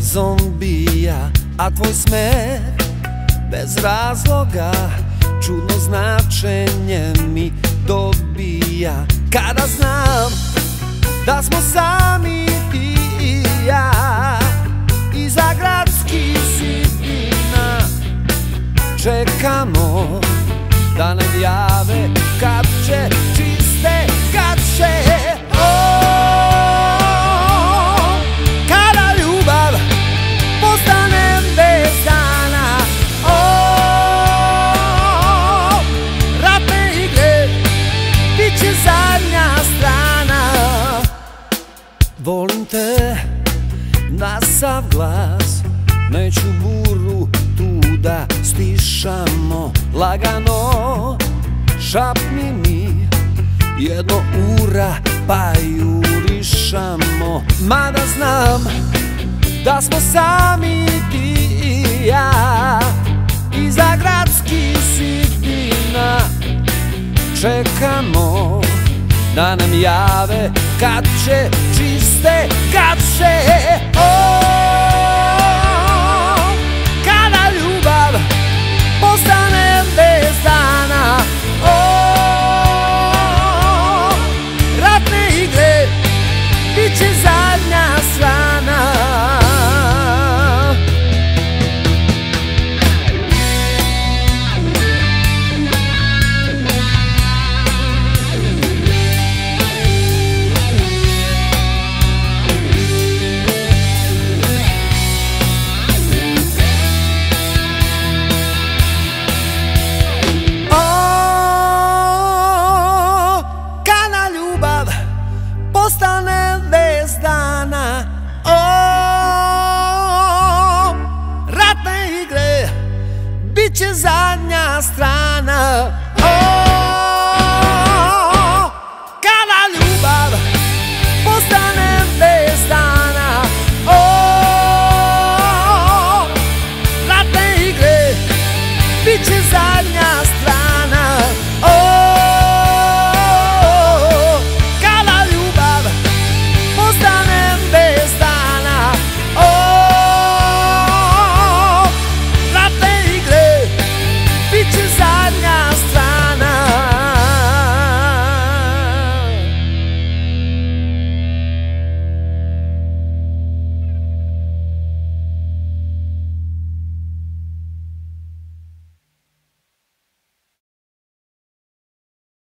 zombija A tvoj smeh bez razloga Čudno značenje mi dobija. Kada znam da smo sami ti i ja Iza gradskih sidina Čekamo da nam jave kad će sav glas. Neću buru tu da stišamo Lagano. Šapni mi jedno ura pa jurišamo Mada znam da smo sami ti i ja. Iza gradskih sidina čekamo da nam jave kad će čiste gaće oh!